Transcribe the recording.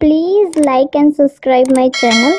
Please like and subscribe my channel.